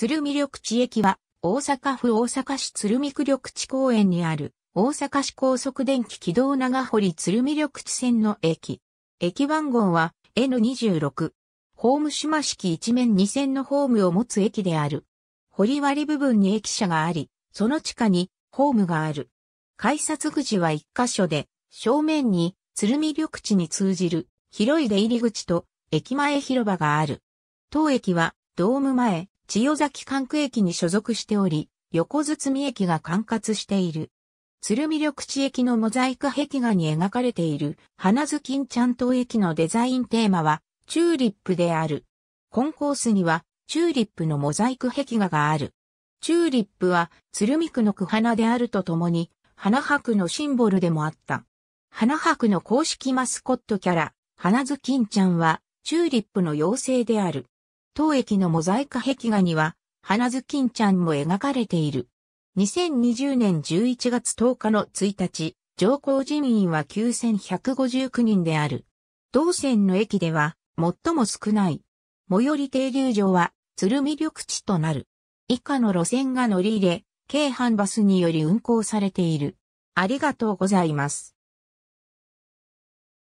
鶴見緑地駅は、大阪府大阪市鶴見区緑地公園にある、大阪市高速電気軌道長堀鶴見緑地線の駅。駅番号は N26。ホーム島式一面二線のホームを持つ駅である。堀割部分に駅舎があり、その地下にホームがある。改札口は一箇所で、正面に鶴見緑地に通じる広い出入り口と駅前広場がある。当駅はドーム前、千代崎管区駅に所属しており、横堤駅が管轄している。鶴見緑地駅のモザイク壁画に描かれている花ズキンちゃん島駅のデザインテーマはチューリップである。コンコースにはチューリップのモザイク壁画がある。チューリップは鶴見区の区花であるとともに花博のシンボルでもあった。花博の公式マスコットキャラ、花ズキンちゃんはチューリップの妖精である。当駅のモザイク壁画には花ズキンちゃんも描かれている。2020年11月10日の1日、乗降人員は9159人である。同線の駅では最も少ない。最寄り停留場は鶴見緑地となる。以下の路線が乗り入れ、京阪バスにより運行されている。ありがとうございます。